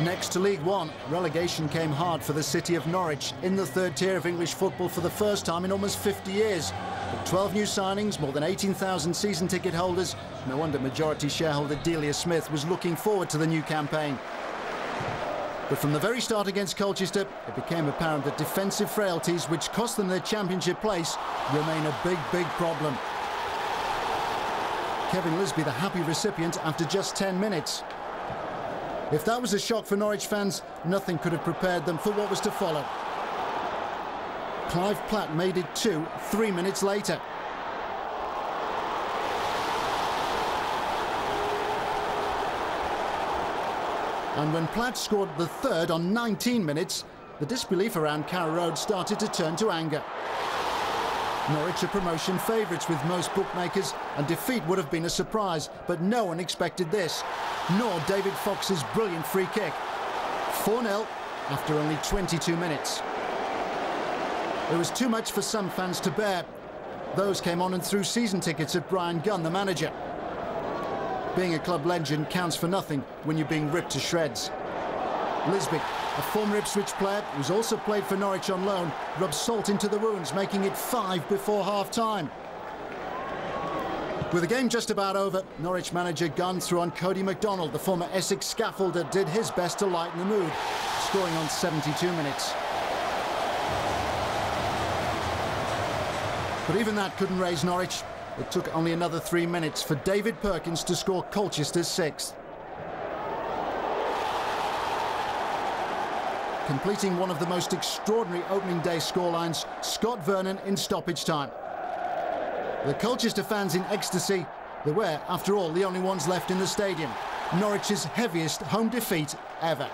Next to League One, relegation came hard for the city of Norwich in the third tier of English football for the first time in almost 50 years. With 12 new signings, more than 18,000 season ticket holders, no wonder majority shareholder Delia Smith was looking forward to the new campaign. But from the very start against Colchester, it became apparent that defensive frailties, which cost them their championship place, remain a big, big problem. Kevin Lisbie the happy recipient after just 10 minutes. If that was a shock for Norwich fans, nothing could have prepared them for what was to follow. Clive Platt made it two three minutes later. And when Platt scored the third on 19 minutes, the disbelief around Carrow Road started to turn to anger. Norwich are promotion favourites with most bookmakers, and defeat would have been a surprise, but no one expected this, nor David Fox's brilliant free kick. 4-0 after only 22 minutes. It was too much for some fans to bear. Those came on and threw season tickets at Bryan Gunn, the manager. Being a club legend counts for nothing when you're being ripped to shreds. Lisbie, a former Ipswich player who's also played for Norwich on loan, rubbed salt into the wounds, making it five before half-time. With the game just about over, Norwich manager Gunn threw on Cody McDonald, the former Essex scaffolder, did his best to lighten the mood, scoring on 72 minutes. But even that couldn't raise Norwich. It took only another three minutes for David Perkins to score Colchester's sixth. Completing one of the most extraordinary opening day scorelines, Scott Vernon in stoppage time. The Colchester fans in ecstasy. They were, after all, the only ones left in the stadium. Norwich's heaviest home defeat ever.